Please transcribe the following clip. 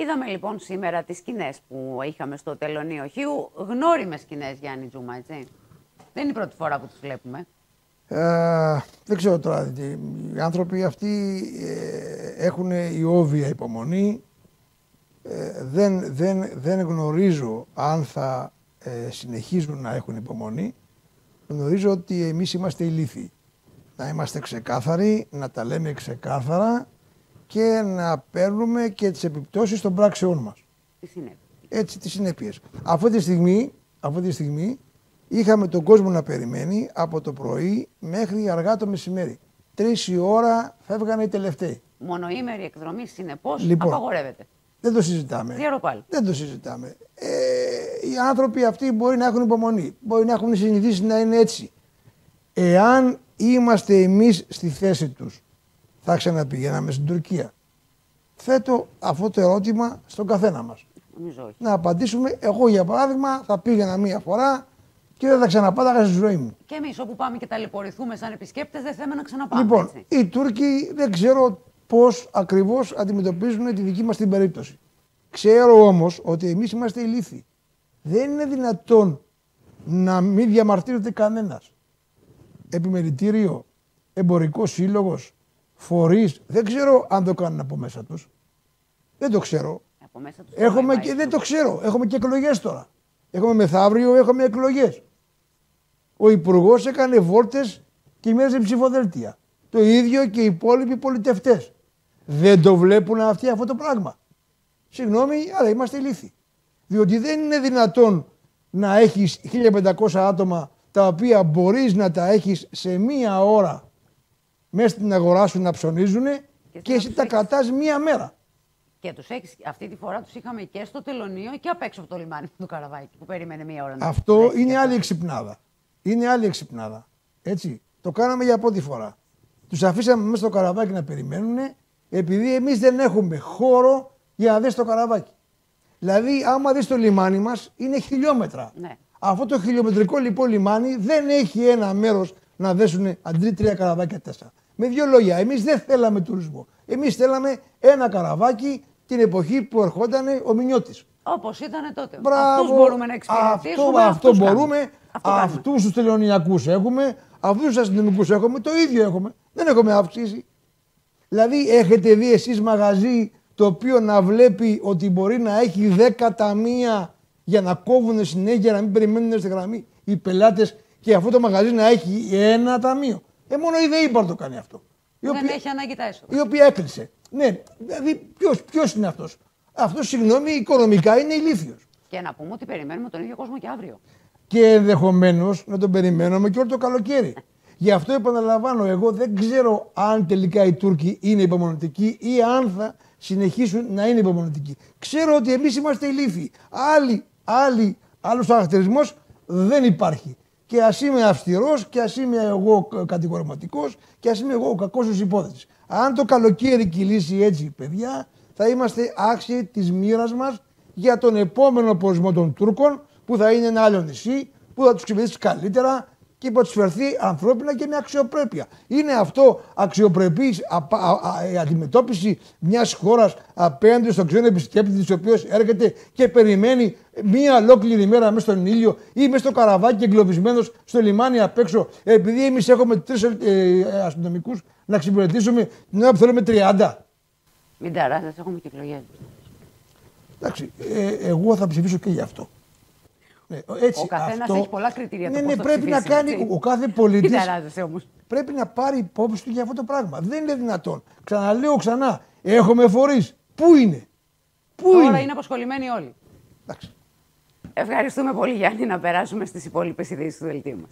Είδαμε λοιπόν σήμερα τις σκηνές που είχαμε στο τελωνίο Χίου. Γνώριμες σκηνές, Γιάννη Τζούμα, έτσι. Δεν είναι η πρώτη φορά που τις βλέπουμε. Ε, δεν ξέρω τώρα. Οι άνθρωποι αυτοί ε, έχουν η υπομονή. Ε, δεν, δεν, δεν γνωρίζω αν θα ε, συνεχίζουν να έχουν υπομονή. Γνωρίζω ότι εμείς είμαστε ηλίθιοι. Να είμαστε ξεκάθαροι, να τα λέμε ξεκάθαρα και να παίρνουμε και τις επιπτώσεις των πράξεών μας. Τις Έτσι, τις συνέπειες. Αυτή τη στιγμή, αυτή τη στιγμή είχαμε τον κόσμο να περιμένει από το πρωί μέχρι αργά το μεσημέρι. Τρεις η ώρα φεύγανε οι τελευταίοι. Μονοήμερη εκδρομή συνεπώς λοιπόν, απαγορεύεται. Δεν το συζητάμε. πάλι. Δεν το συζητάμε. Ε, οι άνθρωποι αυτοί μπορεί να έχουν υπομονή. Μπορεί να έχουν συνηθίσει να είναι έτσι. Εάν είμαστε εμείς στη θέση τους θα ξαναπηγαίναμε στην Τουρκία. Θέτω αυτό το ερώτημα στον καθένα μας. Να απαντήσουμε. Εγώ για παράδειγμα θα πήγαινα μία φορά και δεν θα ξαναπάταγα στη ζωή μου. Και εμείς όπου πάμε και ταλαιπωρηθούμε σαν επισκέπτες, δεν θέλουμε να ξαναπάμε. Λοιπόν, έτσι. οι Τούρκοι δεν ξέρω πώς ακριβώς αντιμετωπίζουν τη δική μας την περίπτωση. Ξέρω όμως ότι εμείς είμαστε ηλίθιοι. Δεν είναι δυνατόν να μην διαμαρτύρεται κανένας. Επιμελητήριο, εμπορικός σύλλογος, φορείς. Δεν ξέρω αν το κάνουν από μέσα τους. Δεν το ξέρω. Από μέσα τους Έχουμε και, δεν το ξέρω. Έχουμε και εκλογές τώρα. Έχουμε μεθαύριο, έχουμε εκλογές. Ο Υπουργός έκανε βόρτε και μοίραζε ψηφοδέλτια. Το ίδιο και οι υπόλοιποι πολιτευτές. Δεν το βλέπουν αυτοί αυτό το πράγμα. Συγγνώμη, αλλά είμαστε ηλίθιοι. Διότι δεν είναι δυνατόν να έχεις 1500 άτομα τα οποία μπορείς να τα έχεις σε μία ώρα μέσα στην αγορά σου να ψωνίζουν και, και εσύ τα κρατάς μία μέρα. Και τους έχεις, αυτή τη φορά τους είχαμε και στο τελωνίο και απ' έξω από το λιμάνι του Καραβάκη που περίμενε μία ώρα. Αυτό είναι άλλη εξυπνάδα. Είναι άλλη εξυπνάδα. Έτσι. Το κάναμε για πρώτη φορά. Τους αφήσαμε μέσα στο καραβάκι να περιμένουν επειδή εμείς δεν έχουμε χώρο για να δεις το καραβάκι. Δηλαδή, άμα δεις το λιμάνι μας, είναι χιλιόμετρα. Ναι. Αυτό το χιλιομετρικό λοιπόν λιμάνι δεν έχει ένα μέρος να δέσουν αντί τρία καραβάκια τέσσερα. Με δύο λόγια, εμείς δεν θέλαμε τουρισμό. Εμείς θέλαμε ένα καραβάκι την εποχή που ερχόταν ο Μινιώτης. Όπως ήταν τότε. Αυτούς μπορούμε να εξυπηρετήσουμε. Αυτό, αυτό μπορούμε. Αυτούς τους τελωνιακούς έχουμε. Αυτούς τους αστυνομικούς έχουμε. Το ίδιο έχουμε. Δεν έχουμε αύξηση. Δηλαδή, έχετε δει εσείς μαγαζί το οποίο να βλέπει ότι μπορεί να έχει 10 ταμεία για να κόβουν συνέχεια, να μην περιμένουν στη γραμμή οι πελάτες και αυτό το μαγαζί να έχει ένα ταμείο. Ε, μόνο η ΔΕΗ το κάνει αυτό. Δεν οποία, έχει ανάγκη τα έσοδα. Η οποία έκλεισε. Ναι, δηλαδή ποιος είναι αυτός; Αυτός, συγγνώμη, οικονομικά είναι ηλίθιος. Και να πούμε ότι περιμένουμε τον ίδιο κόσμο και αύριο. Και ενδεχομένως να τον περιμένουμε και όλο το καλοκαίρι. Γι' αυτό επαναλαμβάνω, εγώ δεν ξέρω αν τελικά οι Τούρκοι είναι υπομονωτικοί ή αν θα συνεχίσουν να είναι υπομονωτικοί. Ξέρω ότι εμείς είμαστε ηλίθιοι. Άλλοι, άλλοι, άλλος χαρακτηρισμό δεν υπάρχει. Και ας είμαι αυστηρός και ας είμαι εγώ κατηγορηματικός και ας είμαι εγώ ο κακός της υπόθεσης. Αν το καλοκαίρι κυλήσει έτσι, παιδιά, θα είμαστε άξιοι της μοίρας μας για τον επόμενο προσμό των Τούρκων που θα είναι ένα άλλο νησί, που θα τους κυβερνήσει καλύτερα και που θα του φερθεί ανθρώπινα και με αξιοπρέπεια. Είναι αυτό αξιοπρεπής αντιμετώπιση μιας χώρας απέναντι στον ξένο επισκέπτη, της οποίο έρχεται και περιμένει μία ολόκληρη μέρα μέσα στον ήλιο ή μέσα στο καραβάκι εγκλωβισμένος στο λιμάνι απ' έξω, επειδή εμείς έχουμε τρεις ε, αστυνομικούς να εξυπηρετήσουμε την ώρα που θέλουμε 30. Μην ταράζεσαι, έχουμε και εκλογές. Εντάξει, ε, εγώ θα ψηφίσω και γι' αυτό. Ναι, έτσι, ο καθένας αυτό... έχει πολλά κριτήρια. Ναι, ναι, πρέπει να κάνει. Έτσι. Ο κάθε πολίτη. Πρέπει να πάρει υπόψη του για αυτό το πράγμα. Δεν είναι δυνατόν. Ξαναλέω ξανά. Έχουμε φορείς. Πού είναι; Πού Τώρα είναι; είναι απασχολημένοι όλοι. Εντάξει. Ευχαριστούμε πολύ Γιάννη να περάσουμε στις υπόλοιπες ειδήσεις του δελτίου μας.